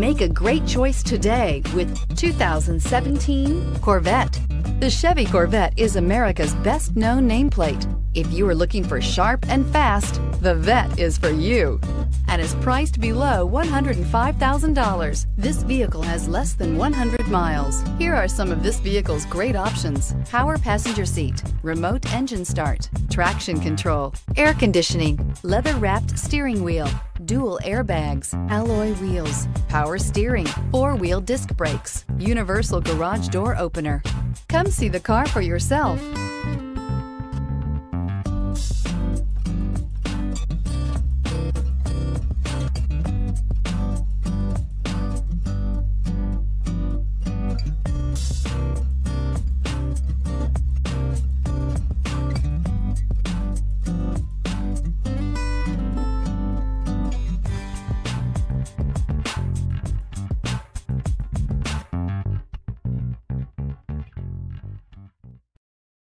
Make a great choice today with 2017 Corvette. The Chevy Corvette is America's best known nameplate. If you are looking for sharp and fast, the Vette is for you and is priced below $105,000. This vehicle has less than 100 miles. Here are some of this vehicle's great options. Power passenger seat, remote engine start, traction control, air conditioning, leather wrapped steering wheel, dual airbags, alloy wheels, power steering, four-wheel disc brakes, universal garage door opener. Come see the car for yourself.